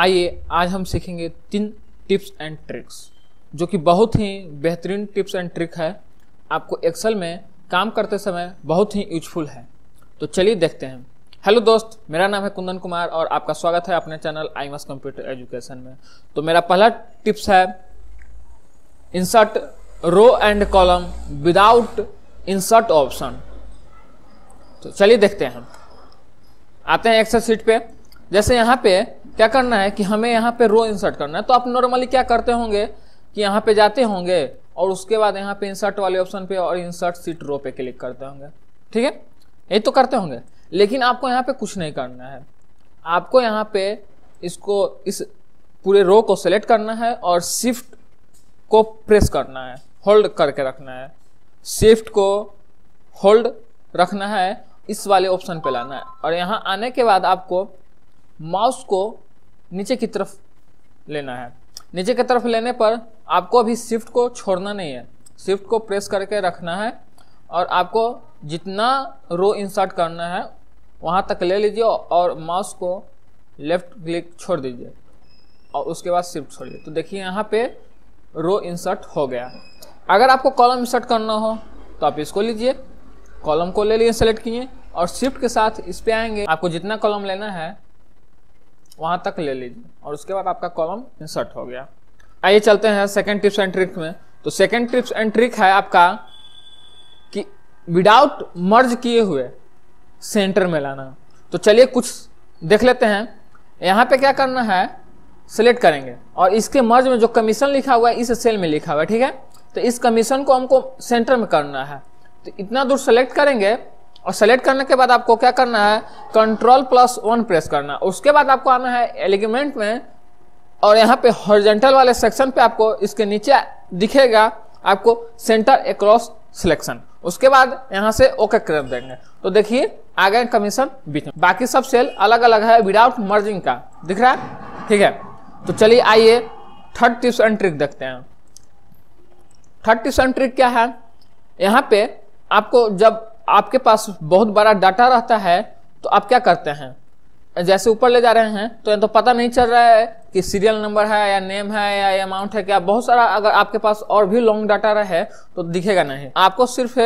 आइए, आज हम सीखेंगे तीन टिप्स एंड ट्रिक्स, जो कि बहुत ही बेहतरीन टिप्स एंड ट्रिक है। आपको एक्सेल में काम करते समय बहुत ही यूजफुल है। तो चलिए देखते हैं। हेलो दोस्त, मेरा नाम है कुंदन कुमार और आपका स्वागत है अपने चैनल आई मस कंप्यूटर एजुकेशन में। तो मेरा पहला टिप्स है insert row and column without insert option तो चलिए देखते हैं। आते हैं एक्सेल सीट पे। जैसे यहाँ पे क्या करना है कि हमें यहाँ पे रो इंसर्ट करना है? तो आप नॉर्मली क्या करते होंगे कि यहाँ पे जाते होंगे और उसके बाद यहाँ पे इंसर्ट वाले ऑप्शन पे और इंसर्ट सीट रो पे क्लिक करते होंगे। ठीक है? यही तो करते होंगे। लेकिन आपको यहाँ पे कुछ नहीं करना है। आपको यहाँ पे इसको, इस पूरे रो को सेलेक्ट करना है और शिफ्ट को प्रेस करना है। होल्ड करके रखना है। शिफ्ट को होल्ड रखना है। इस वाले ऑप्शन पे लाना है। और यहाँ आने के बाद आपको माउस को नीचे की तरफ़ लेना है। नीचे की तरफ़ लेने पर आपको अभी शिफ्ट को छोड़ना नहीं है। शिफ्ट को प्रेस करके रखना है और आपको जितना रो इंसर्ट करना है, वहाँ तक ले लीजिए और माउस को लेफ़्ट क्लिक छोड़ दीजिए और उसके बाद शिफ्ट छोड़िए। तो देखिए यहाँ पे रो इंसर्ट हो गया। अगर आपको कॉलम इंसर्ट करना हो तो आप इसको लीजिए। कॉलम को ले लिए सेलेक्ट किए और शिफ्ट के साथ इस पर आएँगे। आपको जितना कॉलम लेना है वहाँ तक ले लीजिए। और उसके बाद आपका कॉलम इंसर्ट हो गया। आइए चलते हैं सेकंड टिप्स एंड ट्रिक में। तो सेकंड टिप्स एंड ट्रिक है आपका कि विदाउट मर्ज किए हुए सेंटर में लाना। तो चलिए कुछ देख लेते हैं। यहाँ पे क्या करना है? सिलेक्ट करेंगे। और इसके मर्ज में जो कमीशन लिखा हुआ है, इस सेल में लिखा हुआ है, ठीक है? तो इस कमीशन को हमको सेंटर में करना है। तो इतना दूर सेलेक्ट करेंगे और सेलेक्ट करने के बाद आपको क्या करना है? कंट्रोल प्लस वन प्रेस करना। उसके बाद आपको आना है एलिगमेंट में और यहाँ पे हॉरिजेंटल वाले सेक्शन पे आपको इसके नीचे दिखेगा आपको सेंटर अक्रॉस सिलेक्शन उसके बाद यहाँ से ओके कर देंगे। तो देखिए आ गए कमीशन बीच में। बाकी सब सेल अलग अलग है विदाउट मर्जिंग का। दिख रहा है? ठीक है। तो चलिए आइए थर्ड टिप्स एंड ट्रिक देखते हैं। थर्ड टिप्स एंड ट्रिक क्या है? यहाँ पे आपको जब आपके पास बहुत बड़ा डाटा रहता है तो आप क्या करते हैं? जैसे ऊपर ले जा रहे हैं तो तो पता नहीं चल रहा है कि सीरियल नंबर है या नेम है या अमाउंट है क्या। बहुत सारा अगर आपके पास और भी लॉन्ग डाटा रहे तो दिखेगा नहीं। आपको सिर्फ़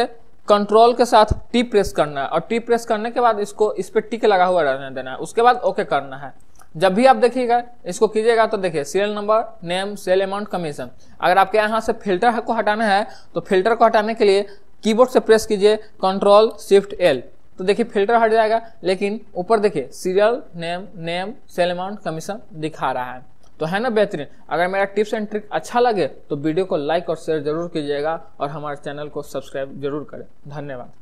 कंट्रोल के साथ टी प्रेस करना है, और टी प्रेस करने के बाद इसको इस पर टिक लगा हुआ रहने देना है। उसके बाद ओके करना है। जब भी आप देखिएगा, इसको कीजिएगा तो देखिए serial number name sale amount commission अगर आपके यहाँ से फ़िल्टर को हटाना है तो फ़िल्टर को हटाने के लिए कीबोर्ड से प्रेस कीजिए कंट्रोल शिफ्ट एल तो देखिए फ़िल्टर हट जाएगा, लेकिन ऊपर देखिए serial name name sale amount commission दिखा रहा है। तो है ना बेहतरीन? अगर मेरा टिप्स एंड ट्रिक अच्छा लगे तो वीडियो को लाइक और शेयर ज़रूर कीजिएगा और हमारे चैनल को सब्सक्राइब ज़रूर करें। धन्यवाद।